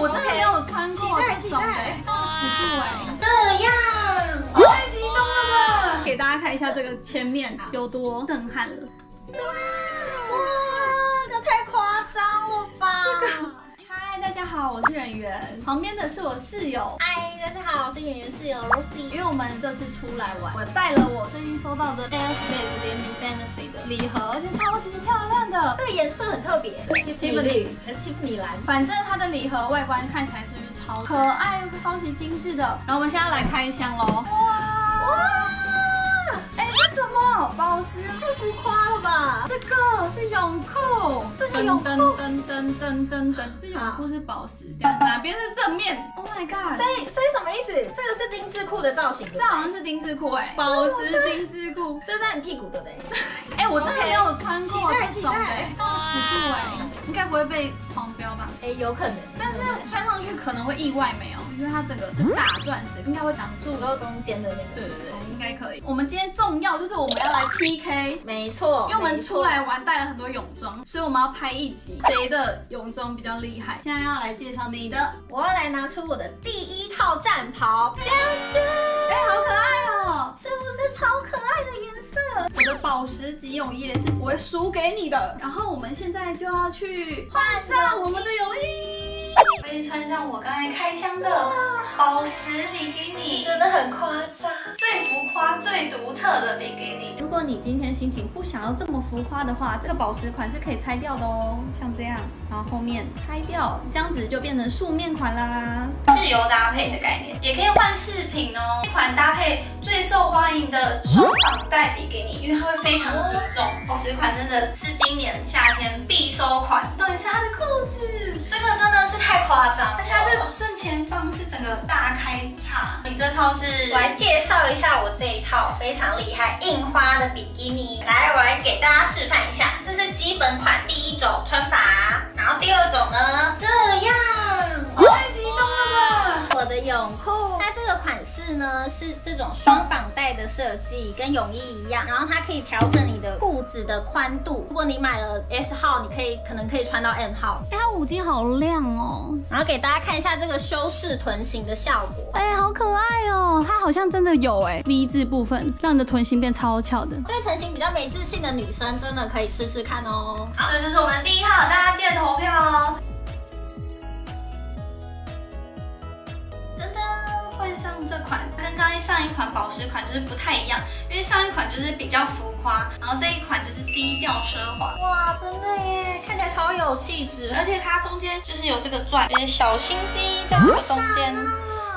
我真的没有穿过这种的期待尺度哎，这样，太激动了吧！给大家看一下这个前面有多震撼了。哇，哇这太夸张了吧！嗨，大家好，我是圆圆，旁边的是我室友。嗨，大家好，我是圆圆室友 Rosie。因为我们这次出来玩，我带了我最近收到的 Airspace 联名 Fantasy 的礼盒，而且超级漂亮的。这个颜色很特别 Tiffany 绿还是 Tiffany 蓝？反正它的礼盒外观看起来是不是超可爱又超级精致的？然后我们现在来开箱喽！哇！哎，这什么宝石？太浮夸了吧！这个是泳裤，这个泳裤噔噔噔噔噔噔，这泳裤是宝石，这样哪边是正面？Oh my god！所以所以什么意思？这个是丁字裤的造型，这好像是丁字裤哎，宝石丁字裤。这在你屁股对不对？哎，我真的没有穿过这种期待期哎，尺度哎，应该不会被黄标吧？哎，有可能，但是穿上去可能会意外没有，因为它整个是大钻石，应该会挡住有时候中间的那个，对对对，应该可以。我们今天重要就是我们要来 PK，没错，因为我们出来玩带了很多泳装，所以我们要拍一集谁的泳装比较厉害。现在要来介绍你的，我要来拿出我的第一套战袍，这样子，哎，好可爱哦！是不是超可爱的颜色？我的宝石级泳衣也是不会输给你的。然后我们现在就要去换上我们的泳衣，我已经穿上我刚才开箱的宝石比基尼，真的很夸张。最浮夸、最独特的比基尼。如果你今天心情不想要这么浮夸的话，这个宝石款是可以拆掉的哦，像这样，然后后面拆掉，这样子就变成素面款啦。自由搭配的概念，也可以换饰品哦。一款搭配最受欢迎的双绑带比基尼，因为它会非常集中。宝石款真的是今年夏天必收款。重点是它的前方是整个大开叉。你这套是我来介绍一下我这一套非常厉害印花的比基尼。来，我来给大家示范一下，这是基本款第一种穿法，然后第二种呢这样。我太激动了！我的泳裤，式呢是这种双绑带的设计，跟泳衣一样，然后它可以调整你的裤子的宽度。如果你买了 S 号，你可以可能可以穿到 M 号。哎，它五金好亮哦！然后给大家看一下这个修饰臀型的效果。哎，好可爱哦！它好像真的有哎 V 字部分，让你的臀型变超翘的。对臀型比较没自信的女生，真的可以试试看哦。这就是我们的第一号，大家记得投票哦。款，跟刚才上一款宝石款就是不太一样，因为上一款就是比较浮夸，然后这一款就是低调奢华。哇，真的耶，看起来超有气质，而且它中间就是有这个钻，有点小心机在这个中间。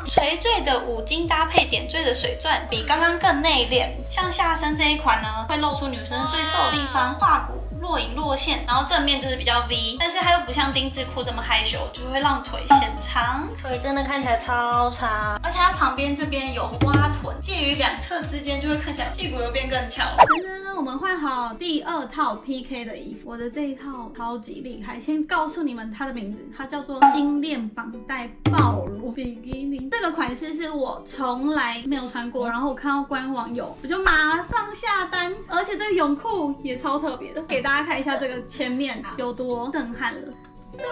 垂坠的五金搭配点缀的水钻，比刚刚更内敛。像下身这一款呢，会露出女生最瘦的地方，胯骨若隐若现，然后正面就是比较 V，但是它又不像丁字裤这么害羞，就会让腿显长。腿真的看起来超长，而且它旁边这边有挖臀，介于两侧之间，就会看起来屁股又变更翘。噔噔，我们换好第二套 PK 的衣服，我的这一套超级厉害。先告诉你们它的名字，它叫做金链绑带暴露比基尼。这个款式是我从来没有穿过，然后我看到官网有，我就马上下单。而且这个泳裤也超特别的，给大家看一下这个前面有多震撼了。哇，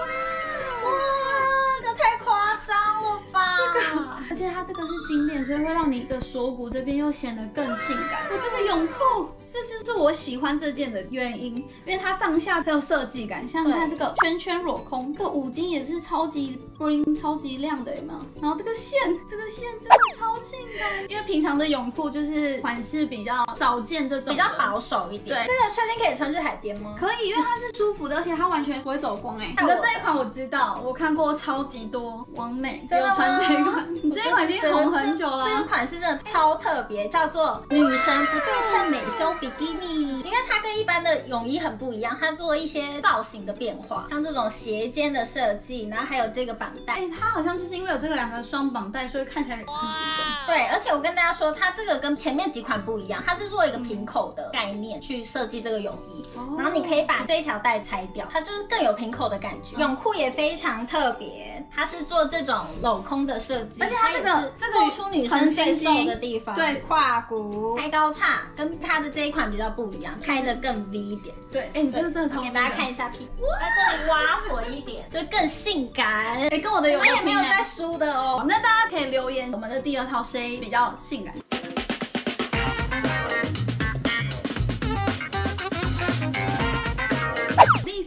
这太夸张了吧！而且它这个是经典，所以会让你的锁骨这边又显得更性感。我这个泳裤，这就是我喜欢这件的原因，因为它上下很有设计感。像看这个圈圈镂空，这个五金也是超级 bling、超级亮的，有没有？然后这个线，这个线真的超性感。因为平常的泳裤就是款式比较少见，这种比较保守一点。对，这个确定可以穿去海边吗？可以，因为它是舒服的，而且它完全不会走光。哎，你的这一款我知道，我看过超级多完美有穿这一款，你这一款已经红很久了。这个款式真的超特别，叫做女神不对称美胸比基尼。因为它跟一般的泳衣很不一样，它做一些造型的变化，像这种斜肩的设计，然后还有这个绑带。哎，它好像就是因为有这个两个双绑带，所以看起来很集中。对，而且我跟大家说，它这个跟前面几款不一样，它是做一个平口的概念去设计这个泳衣，然后你可以把这一条带拆掉，它就是更有平口的感觉。泳裤也非常特别，它是做这种镂空的设计，而且它这个这个露出女生纤瘦的地方，对，胯骨、开高叉，跟它的这一款。比较不一样，开的更 V 一点。对，哎，你这个真的超给大家看一下屁股，它这里挖臀一点，就更性感。哎，跟我的有我也没有在输的哦。那大家可以留言，我们的第二套谁比较性感？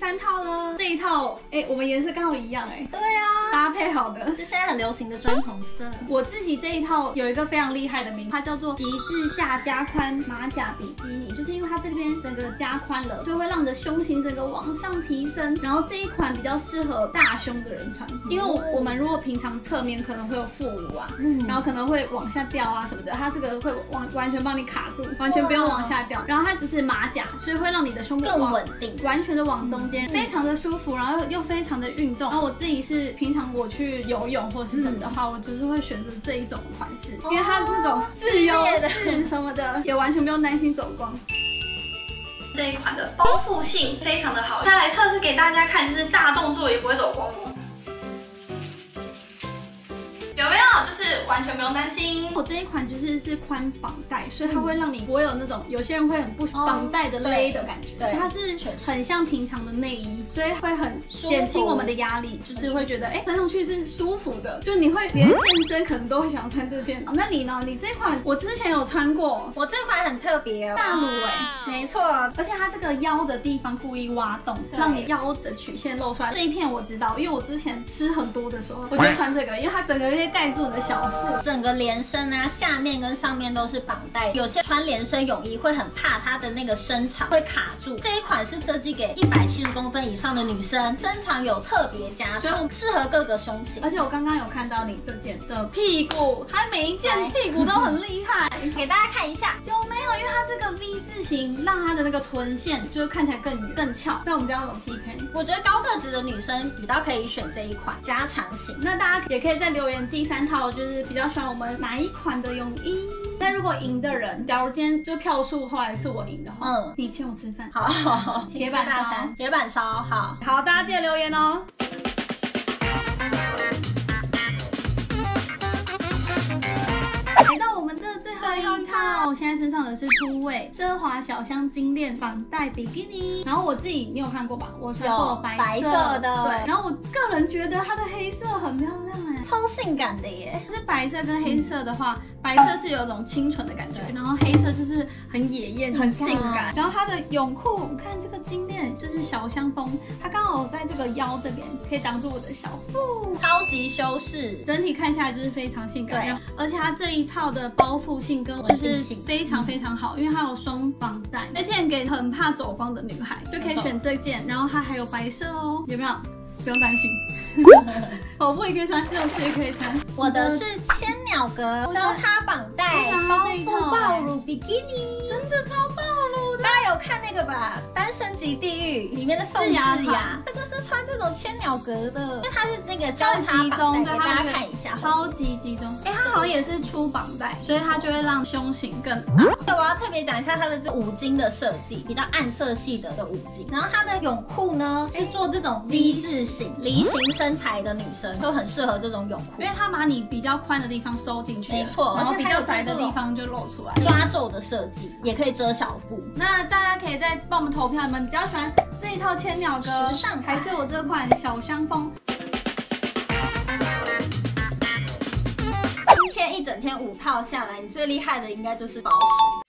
三套了，这一套，哎，我们颜色刚好一样，哎。对啊。搭配好的，是现在很流行的砖红色。我自己这一套有一个非常厉害的名，它叫做极致下加宽马甲比基尼，就是因为它这边整个加宽了，就会让你的胸型整个往上提升。然后这一款比较适合大胸的人穿，因为我们如果平常侧面可能会有副乳啊，嗯，然后可能会往下掉啊什么的，它这个会完完全帮你卡住，完全不用往下掉。然后它只是马甲，所以会让你的胸部更稳定，完全的往中间，非常的舒服，然后又非常的运动。然后我自己是平常。我去游泳或者是什么的话，我就是会选择这一种款式，因为它那种自由式什么的，也完全不用担心走光。这一款的包覆性非常的好，再来测试给大家看，就是大动作也不会走光。就是完全不用担心，我这一款就是是宽绑带，所以它会让你不会有那种有些人会很不绑带的勒的感觉，它是很像平常的内衣，所以会很减轻我们的压力，就是会觉得哎穿上去是舒服的，就你会连健身可能都会想要穿这件。那你呢？你这款我之前有穿过，我这款很特别哦，大乳哎，没错，而且它这个腰的地方故意挖洞，让你腰的曲线露出来。这一片我知道，因为我之前吃很多的时候，我就穿这个，因为它整个可以盖住。小腹，整个连身啊，下面跟上面都是绑带。有些穿连身泳衣会很怕它的那个身长会卡住。这一款是设计给一百七十公分以上的女生，身长有特别加长，适合各个胸型。而且我刚刚有看到你这件的屁股，它每一件屁股都很厉害，给大家看一下。有没有？因为它这个 V 字形，让它的那个臀线就是看起来更圆、更翘。那我们家要怎么 PK？我觉得高个子的女生比较可以选这一款加长型。那大家也可以在留言第三套。就是比较喜欢我们哪一款的泳衣？那如果赢的人，假如今天就票数后来是我赢的话，嗯，你请我吃饭，好，铁板烧，铁板烧，好好，大家记得留言哦。我现在身上的是初味奢华小香金链绑带比基尼，然后我自己你有看过吧？我穿过白色的，对。然后我个人觉得它的黑色很漂亮哎，超性感的耶。是白色跟黑色的话，白色是有种清纯的感觉，然后黑色就是很野艳、很性感。然后它的泳裤，看这个金链就是小香风，它刚好在这个腰这边可以挡住我的小腹，超级修饰，整体看下来就是非常性感。对，而且它这一套的包覆性跟就是。非常非常好，因为它有双绑带，那件给很怕走光的女孩就可以选这件，然后它还有白色哦，有没有？不用担心，跑步也可以穿，这种也可以穿。我的是千鸟格交叉绑带，包覆暴露比基尼，真的超暴露的。大家有看那个吧？单身级地狱里面的宋智雅，这个是穿这种千鸟格的，因为它是那个交叉绑带，给大家看一下，超级集中。哎，它好像也是粗绑带，所以它就会让胸型更。对，我要特别讲一下它的这五金的设计，比较暗色系的的五金。然后它的泳裤呢是做这种 V 字。梨形身材的女生就很适合这种泳裤，因为它把你比较宽的地方收进去，没错，然后比较窄的地方就露出来，抓皱的设计也可以遮小腹。那大家可以在帮我们投票，你们比较喜欢这一套千鸟格，时尚还是我这款小香风？今天一整天五套下来，你最厉害的应该就是宝石。